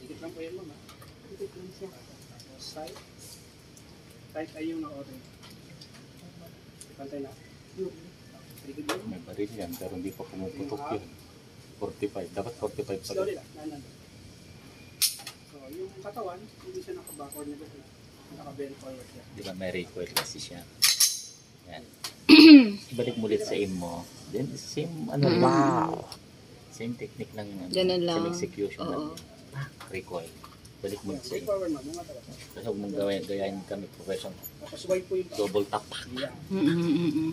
Ikit lang po yan ma'am. ah. Ikot lang siya. Tapos side. Side ay yung naka-open. Pantay na. Ikit. May baril yan, pero hindi pa pumuputok yun. 45. Dapat 45 pa. Nanan. So, yung katawan, hindi siya naka-backward na gano'n. Naka-bend forward siya. Di ba may recoil kasi siya. Yan. Balik mo ulit sa aim mo. Then same ano rin. Wow. Same technique ng ano, Ganun lang. same execution Oo. lang. Ah, recoil. Balik mo ulit sa aim. Kasi huwag mong gawain, gayahin kami professional. Tapos wide po yung paa. Double tap. Mm mm mm mm.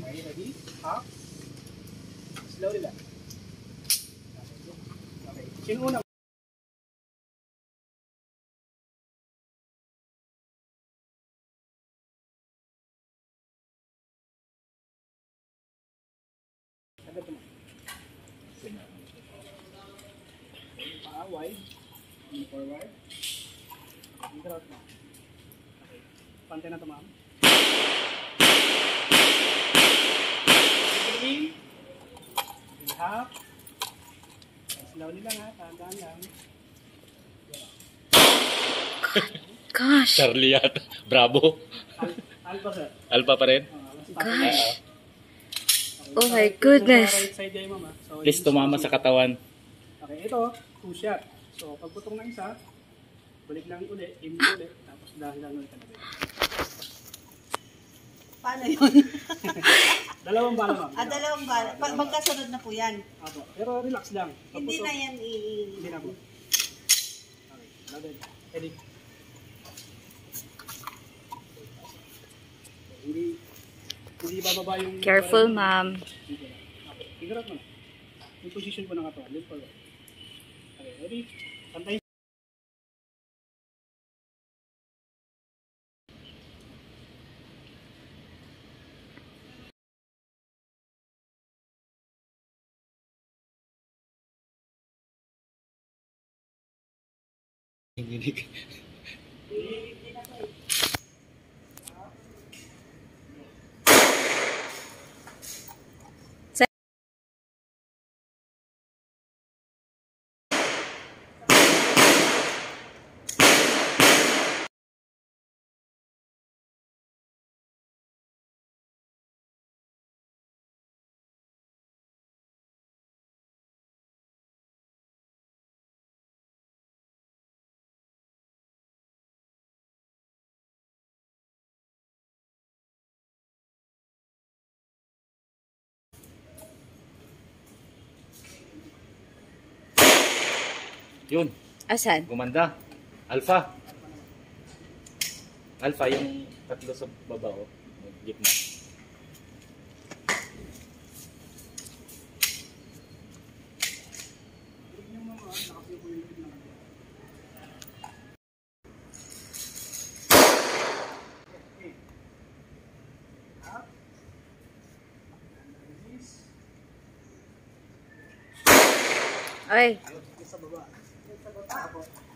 Slowly lang. Okay. Sino una? Paa wide. Lean forward. Enter out na. Okay. Pantay na ito ma'am. Breathe. Half. Slowly lang ha, tahan lang. Gosh. Charlie yata. Bravo. Al- Alpha sir. Alpha pa rin? Ah, Gosh. Oh my goodness. Please tumama sa katawan. Okay, ito, two shot. So, pagputong ng isa, balik lang ulit, aim ulit, tapos dahil lang ulit talaga. Paano yun? Dalawang bala, ma'am. ah, dalawang bala. Pa- magkasunod na po yan. Apo. Pero relax lang. Hindi Pagputok- na yan i... Hindi na po. Okay, loaded. Ready. Hindi bababa yung... Careful, ma'am. Figure out mo na. Yung position ko ng katawan, forward. Okay, ready? Pantay. Yun. Asan? Gumanda. Alpha. Alpha, yung tatlo sa baba, oh. Gitna. Ay,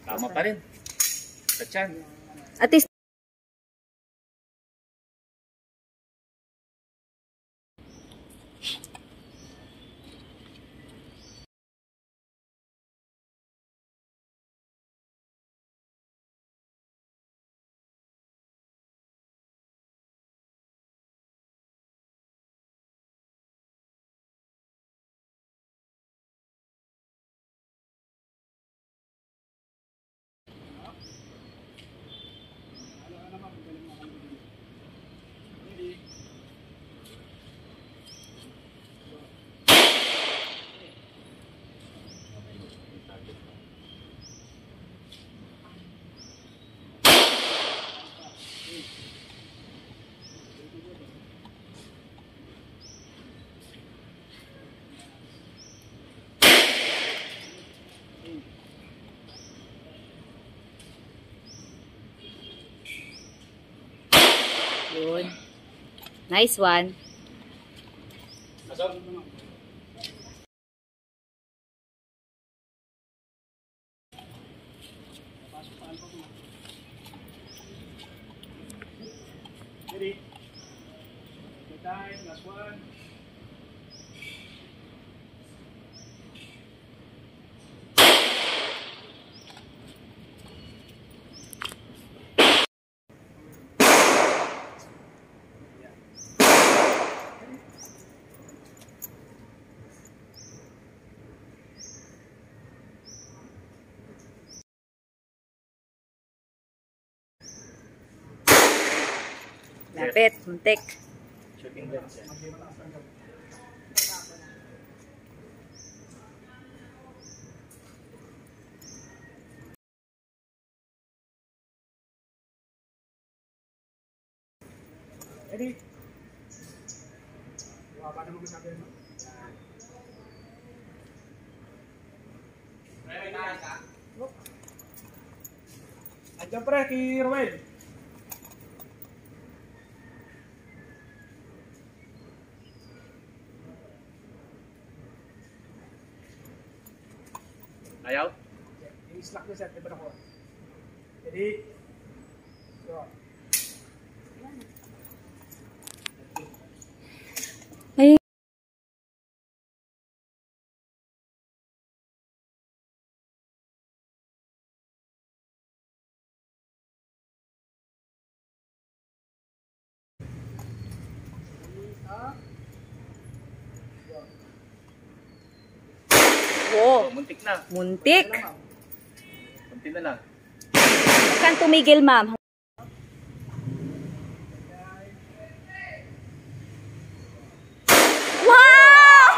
Tama pa rin. Sa chan. at least yun. Nice one. Ready? time, last one. Lapit, muntik. Shooting guns yan. Ready? Wala pa naman masabi mo. Andiyan pre, kay Ruel. Ayaw? I-slack na set, iba na ko. Ready? Go. Oo. So, muntik na. Muntik. Munti na lang. Huwag kang tumigil, ma'am. Wow!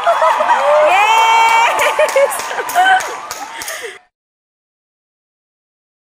yes!